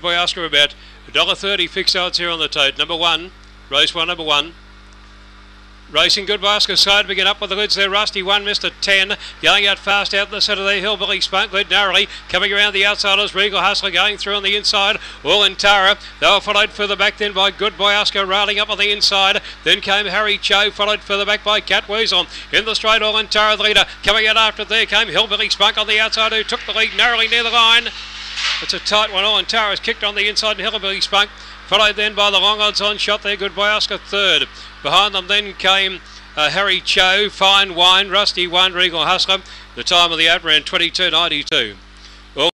Boy Oscar about $1.30 fixed odds here on the tote. Number one, race one, number one. Racing good Oscar side begin up with the goods there. Rusty one, Mr. 10. Going out fast out the centre there. Hillbilly Spunk led narrowly. Coming around the outside outsiders. Regal Hustler going through on the inside. All in Tara. They were followed further back then by Good Boy Oscar railing up on the inside. Then came Harry Cho, followed further back by Cat Weasel. In the straight, All in Tara the leader. Coming out after there came Hillbilly Spunk on the outside who took the lead narrowly near the line. It's a tight one. Tara is kicked on the inside and Hillbilly Spunk. Followed then by the long odds on shot there. Good Boy Oscar third. Behind them then came uh, Harry Cho, Fine Wine, Rusty One, Regal Hustler. The time of the ad ran 22.92.